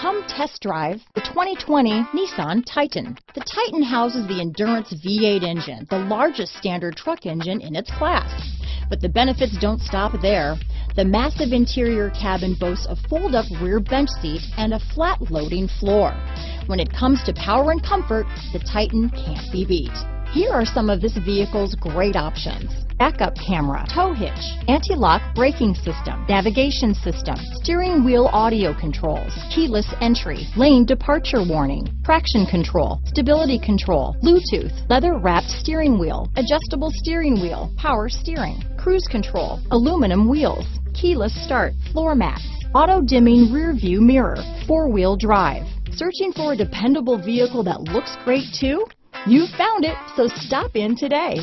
Come test drive the 2020 Nissan Titan. The Titan houses the Endurance V8 engine, the largest standard truck engine in its class. But the benefits don't stop there. The massive interior cabin boasts a fold-up rear bench seat and a flat loading floor. When it comes to power and comfort, the Titan can't be beat. Here are some of this vehicle's great options. Backup camera, tow hitch, anti-lock braking system, navigation system, steering wheel audio controls, keyless entry, lane departure warning, traction control, stability control, Bluetooth, leather wrapped steering wheel, adjustable steering wheel, power steering, cruise control, aluminum wheels, keyless start, floor mats, auto dimming rear view mirror, four wheel drive. Searching for a dependable vehicle that looks great too? You found it, so stop in today.